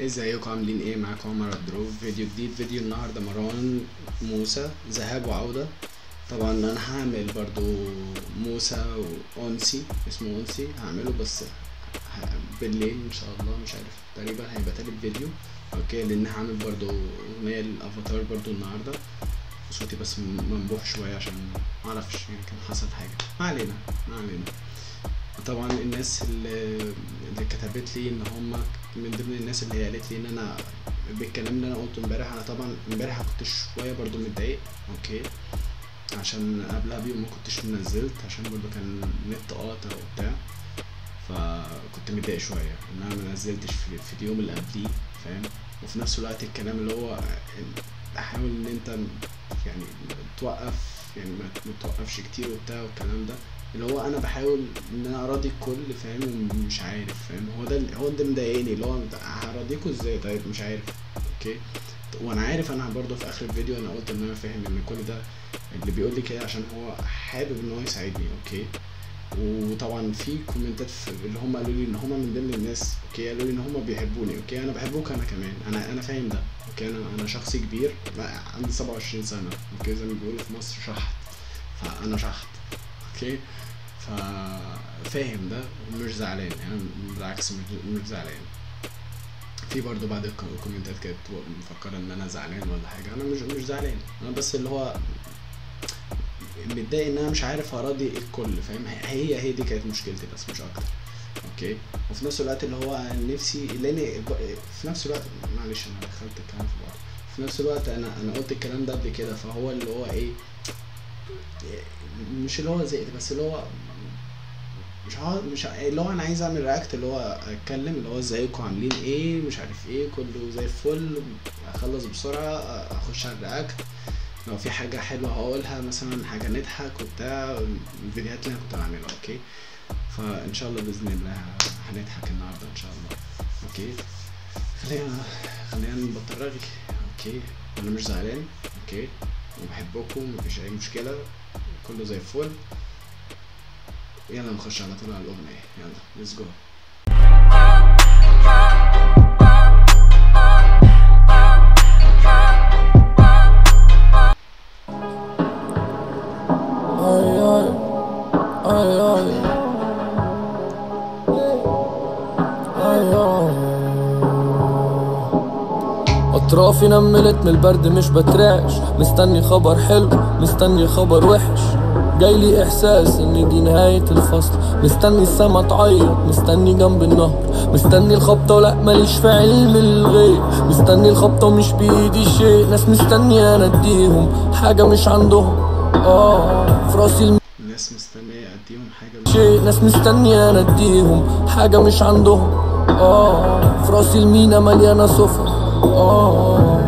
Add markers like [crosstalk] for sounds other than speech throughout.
ازيكم؟ عاملين إيه معاكم؟ عمر الدروف فيديو جديد فيديو النهارده. مروان موسى ذهاب وعودة. طبعا أنا هعمل برضو موسى وأنسي اسمه أنسي هعمله بس بالليل إن شاء الله مش عارف. تقريبا هيبقى تالت فيديو. okay لأن هعمل برضو أغنية الافاتار برضو النهارده. صوتي بس مبحوح شوية عشان معرفش يمكن حصل حاجة. ما علينا ما علينا. طبعا الناس اللي, كتبت لي إن هم من ضمن الناس اللي هي قالت لي إن أنا بالكلام اللي أنا قلته امبارح أنا طبعا امبارح كنت شوية برضو متضايق أوكي. عشان قبلها بيوم ما كنتش منزلت عشان برضو كان النت قاطع وبتاع. فكنت متضايق شوية إن أنا ما نزلتش في, في اليوم اللي قبليه فاهم؟ وفي نفس الوقت الكلام اللي هو أحاول إن أنت يعني توقف يعني ما توقفش كتير وبتاع والكلام ده. اللي هو أنا بحاول إن أنا أراضي الكل فاهم؟ ومش عارف فاهم؟ هو ده هو ده مضايقني اللي هو هراضيكوا إزاي؟ طيب مش عارف. okay؟ وأنا عارف أنا برضه في آخر الفيديو أنا قلت إن أنا فاهم إن كل ده اللي بيقول لي كده عشان هو حابب إن هو يساعدني okay؟ وطبعا في كومنتات اللي هم قالوا لي إن هم من ضمن الناس okay؟ قالوا لي إن هم بيحبوني okay؟ أنا بحبكوا أنا كمان. أنا أنا فاهم ده okay؟ أنا أنا شخص كبير عندي 27 سنة okay؟ زي ما بيقولوا في مصر شحط فأنا شحط okay؟ فاهم ده ومش زعلان يعني بالعكس مش- زعلان في برضه بعض الك- الكومنتات كانت مفكرة إن أنا زعلان ولا حاجة. أنا مش مش زعلان أنا بس اللي هو متضايق إن أنا مش عارف أراضي الكل فاهم؟ هي هي دي كانت مشكلتي بس مش أكتر. okay؟ وفي نفس الوقت اللي هو نفسي لأن في نفس الوقت معلش أنا دخلت الكلام في بعض. في نفس الوقت أنا أنا قلت الكلام ده قبل كده فهو اللي هو إيه مش اللي هو زهقت بس اللي هو مش عارف مش اللي هو أنا عايز أعمل react اللي هو أتكلم اللي هو إزيكم عاملين إيه مش عارف إيه كله زي الفل. أخلص بسرعة أخش على ال react لو في حاجة حلوة هقولها مثلا حاجة نضحك وبتاع الفيديوهات اللي أنا كنت بعملها okay؟ فإن شاء الله بإذن الله هنضحك النهارده إن شاء الله okay؟ خلينا خلينا نبطل رغي okay؟ أنا مش زعلان okay؟ وبحبكم مفيش أي مشكلة كله زي الفل. يلا نخش على طول على الأغنية. يلا let's go. أطرافي نملت من البرد مش بترعش. مستني خبر حلو مستني خبر وحش. جايلي إحساس إن دي نهاية الفصل. مستني السما تعيط مستني جنب النهر. مستني الخبطة ولأ ماليش في علم الغيب. مستني الخبطة ومش بإيدي شيء. ناس مستني أنا أديهم حاجة مش عندهم. آه في راسي الم... الناس مستنية أديهم حاجة مش شيء. ناس مستنية أنا أديهم حاجة مش عندهم. آه في راسي المينا مليانة صفر آه.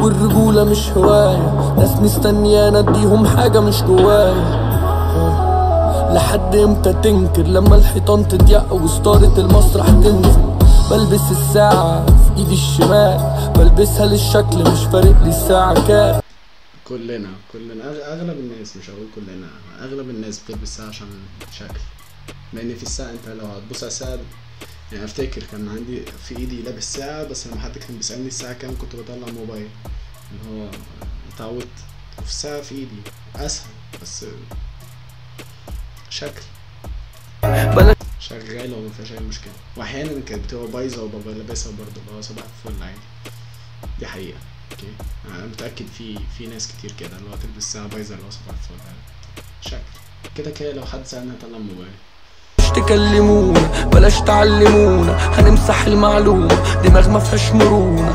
والرجولة مش هواية. ناس مستنية اديهم حاجة مش جوايا. لحد إمتى تنكر لما الحيطان تضيق وستارة المسرح تنزل؟ بلبس الساعة في إيدي الشمال. بلبسها للشكل مش فارق لي الساعة كام. كلنا كلنا. أغلب الناس مش هقول كلنا. أغلب الناس بتلبس ساعه عشان شكل. لأن في الساعة أنت لو هتبص على الساعة يعني أفتكر كان عندي في إيدي لابس ساعه بس لما حد كان بيسألني الساعة كام كنت بطلع موبايل. اللي هو اتعودت. وفي الساعة في إيدي. أسهل بس شكل. شغاله وما فيهاش أي مشكلة. واحيانا كانت بتبقى بايظة وببقى لابسها برضه اللي هو صباح الفل عادي. دي حقيقة. أوكي؟ أنا متأكد في في ناس كتير كده اللي هو تلبس ساعة بايظة اللي هو صباح الفل. عادي شكل. كده كده لو حد سألني هطلع موبايل تكلمونا بلاش تعلمونا هنمسح المعلومة دماغ ما فيهاش مرونة.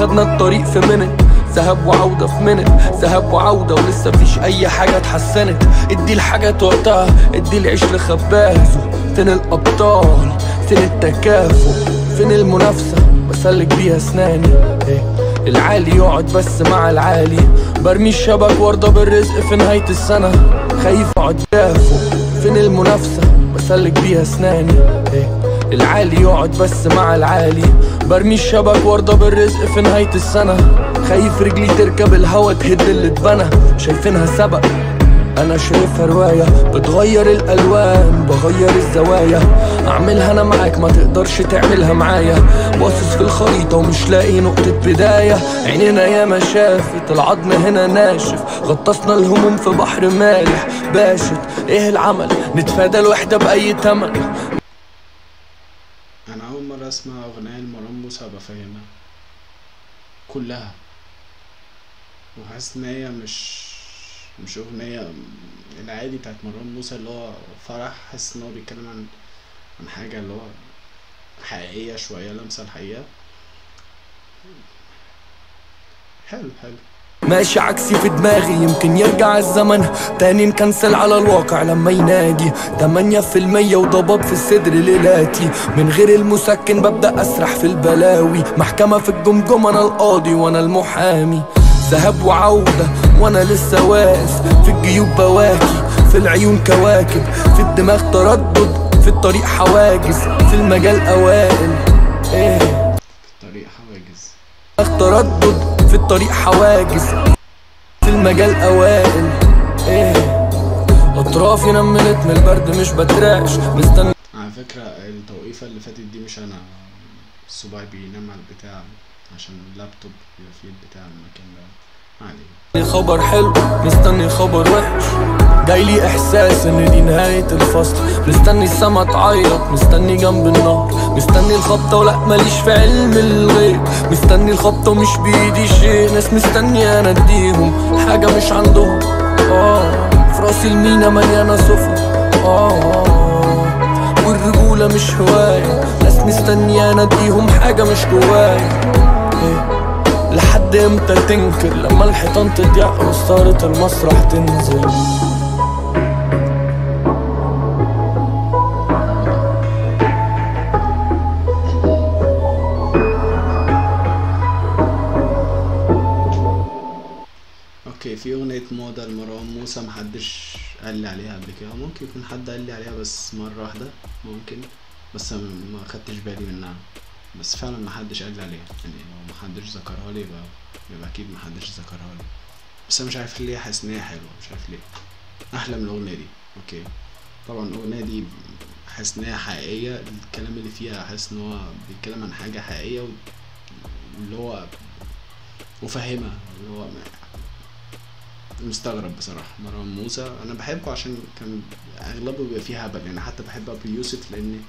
خدنا الطريق في منت ذهب وعودة في منت ذهب وعودة ولسه فيش أي حاجة اتحسنت. ادي الحاجات وقتها ادي العيش لخبازه. فين الأبطال؟ فين التكافؤ؟ فين المنافسة؟ بسلك بيها أسناني. العالي يقعد بس مع العالي. برمي الشبك وارضى بالرزق في نهاية السنة. خايف اقعد دافو فين المنافسة؟ بسلك بيها اسناني. إيه. العالي يقعد بس مع العالي. برمي الشبك وارضى بالرزق في نهاية السنة. خايف رجلي تركب الهوا تهد اللي اتبنى. شايفينها سبق. أنا شايفها رواية بتغير الألوان بغير الزوايا. أعملها أنا معاك ما تقدرش تعملها معايا. باصص في الخريطة ومش لاقي نقطة بداية. عينينا ياما شافت العظم هنا ناشف. غطسنا الهموم في بحر مالح باشت. إيه العمل؟ نتفادى الوحدة بأي تمن. أنا أول مرة أسمع أغنية لمروان موسى كلها. وحاسس إن هي مش مش اغنيه العادي بتاعت مروان موسى اللي هو فرح حاسس إن هو بيتكلم عن عن حاجة اللي هو حقيقية شوية لمسة الحقيقة. حلو حلو. ماشي عكسي في دماغي يمكن يرجع الزمن. تاني نكنسل على الواقع لما ينادي تمانية في المية وضباب في الصدر ليلاتي. من غير المسكن ببدأ أسرح في البلاوي. محكمة في الجمجمة أنا القاضي وأنا المحامي. ذهاب وعودة وأنا لسه واقف في الجيوب بواكي في العيون كواكب في الدماغ تردد في الطريق حواجز في المجال أوائل. إيه. طريق حواجز. تردد في الطريق حواجز في المجال أوائل. إيه. اطرافي نملت من البرد مش بترعش مستني. على فكرة التوقيفة اللي فاتت دي مش أنا الصباعي بينام على البتاع عشان اللابتوب بيبقى فيه البتاع المكان ده. علينا. خبر حلو مستني خبر وحش. جاي لي إحساس إن دي نهاية الفصل. مستني السما تعيط مستني جنب النهر. مستني الخبطة ولا ماليش في علم الغيب. مستني الخبطة ومش بإيدي شيء. ناس مستني أنا أديهم حاجة مش عندهم. آه في راسي المينا مليانة سفن. آه والرجولة مش هواية. ناس مستني أنا أديهم حاجة مش جوايا. لحد إمتى تنكر لما الحيطان تضيق وستارة المسرح تنزل؟ أوكي في اغنية موضة لمروان موسى محدش قال لي عليها قبل كده. ممكن يكون حد قال لي عليها بس مرة واحدة ممكن بس ما خدتش بالي منها. بس فعلا محدش قال لي عليها يعني لو محدش ذكرها لي يبقى يبقى أكيد محدش ذكرها لي. بس أنا مش عارف ليه حاسس إن هي حلوة مش عارف ليه. أحلى من الأغنية دي. أوكي. طبعا الأغنية دي حاسس إن هي حقيقية. الكلام اللي فيها حاسس إن هو بيتكلم عن حاجة حقيقية و- اللي هو وفاهمها اللي هو مستغرب بصراحة. مروان موسى أنا بحبه عشان كان أغلبه بيبقى فيه هبل. يعني حتى بحب أبو يوسف لأن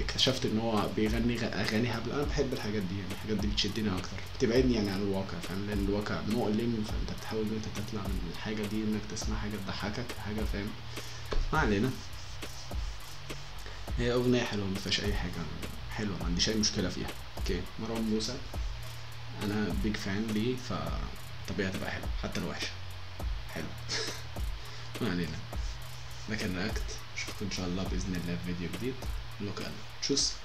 اكتشفت إن هو بيغني أغاني هبل. أنا بحب الحاجات دي يعني الحاجات دي بتشدني أكتر. بتبعدني يعني عن الواقع فاهم؟ لأن الواقع مؤلم فأنت بتحاول إن أنت تطلع من الحاجة دي إنك تسمع حاجة تضحكك حاجة فاهم؟ ما علينا. هي أغنية حلوة مفيهاش أي حاجة حلوة ما عنديش أي مشكلة فيها. أوكي. مروان موسى أنا big fan ليه فطبيعي تبقى حلوة حتى لو وحشة. حلو. [laughs] ما علينا. ده كان react أشوفكم إن شاء الله بإذن الله في فيديو جديد. Lockern. Tschüss.